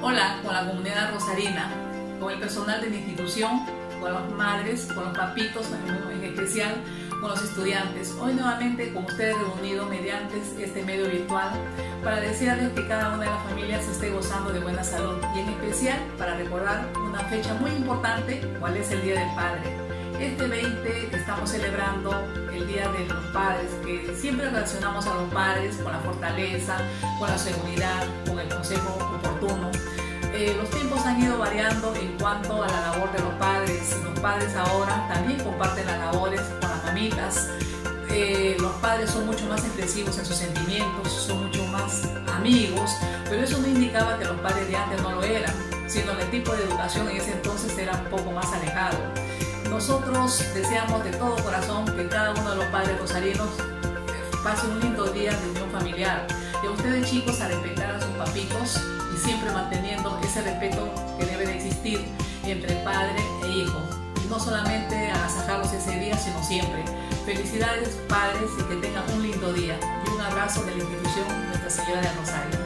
Hola, con la comunidad rosarina, con el personal de la institución, con las madres, con los papitos en especial, con los estudiantes. Hoy nuevamente con ustedes reunidos mediante este medio virtual para desearles que cada una de las familias esté gozando de buena salud y en especial para recordar una fecha muy importante, cuál es el Día del Padre. Este 20 estamos celebrando el Día de los Padres, que siempre relacionamos a los padres con la fortaleza, con la seguridad, con el consejo. Eh, los tiempos han ido variando en cuanto a la labor de los padres. Los padres ahora también comparten las labores con las mamitas. Eh, los padres son mucho más expresivos en sus sentimientos, son mucho más amigos, pero eso no indicaba que los padres de antes no lo eran, sino que el tipo de educación en ese entonces era un poco más alejado. Nosotros deseamos de todo corazón que cada uno de los padres rosarinos pase un lindo día de unión familiar. A ustedes chicos a respetar a sus papitos y siempre manteniendo ese respeto que debe de existir entre padre e hijo. Y no solamente agasajarlos ese día, sino siempre. Felicidades padres y que tengan un lindo día. Y un abrazo de la institución Nuestra Señora del Rosario.